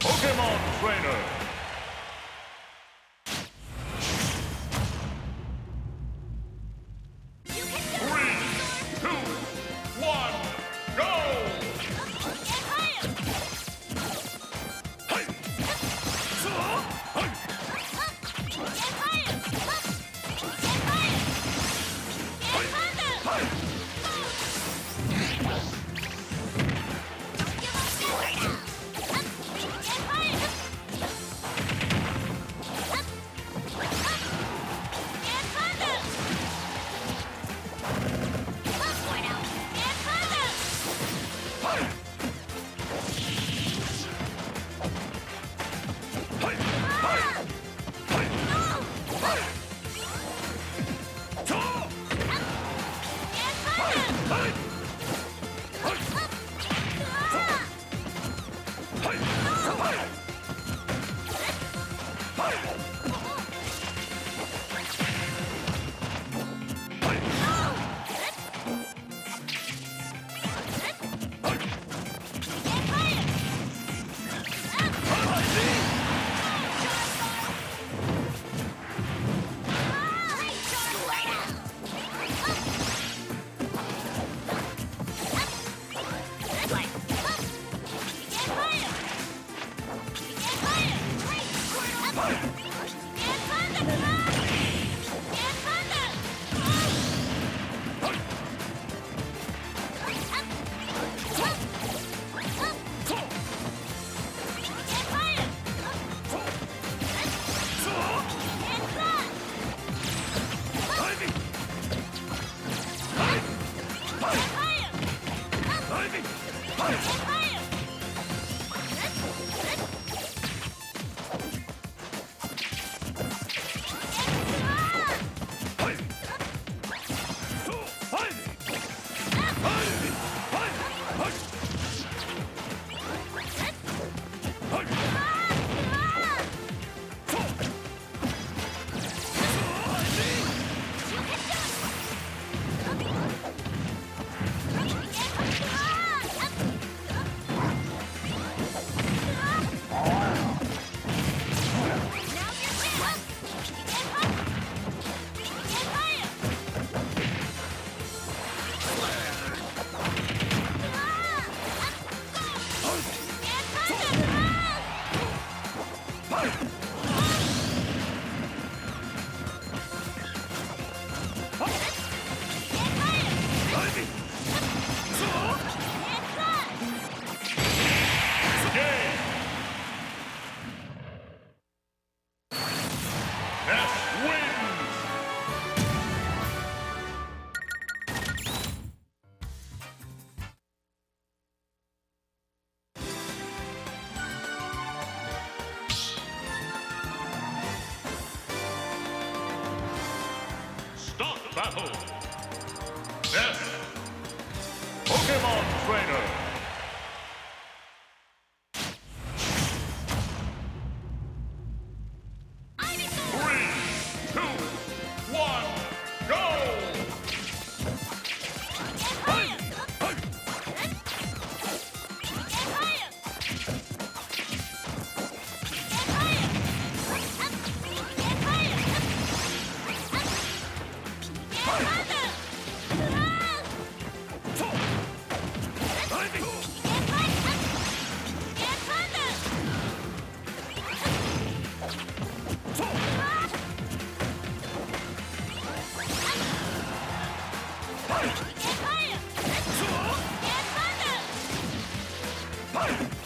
Pokemon Trainer. はい。Fire! battle. Death. Pokemon Trainer. Fire!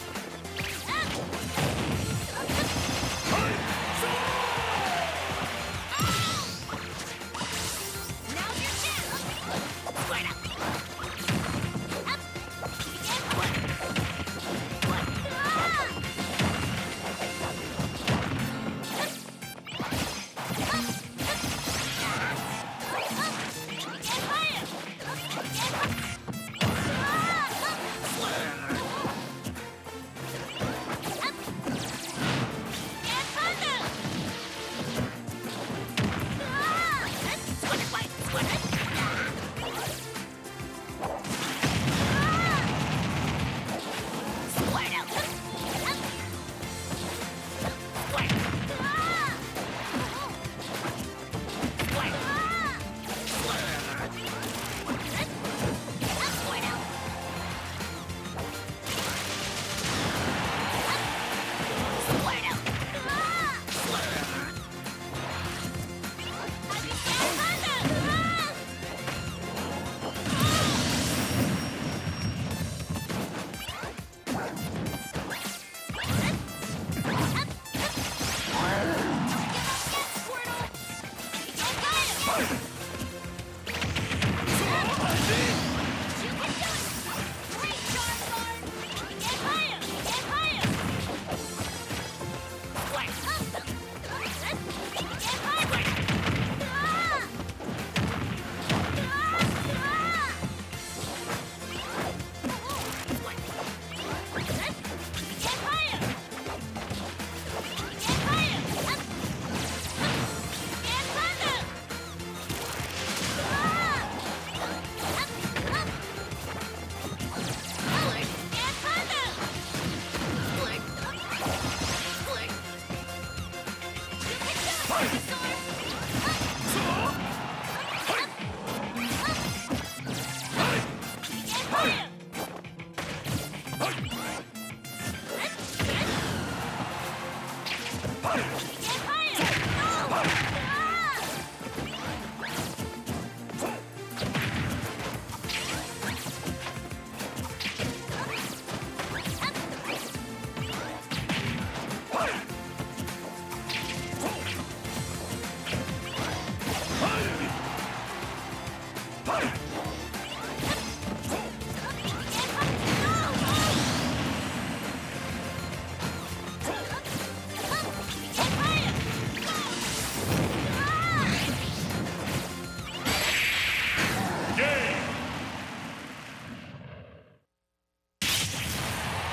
Squirtle!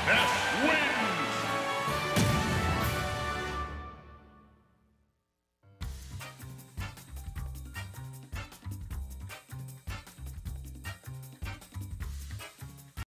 Yes.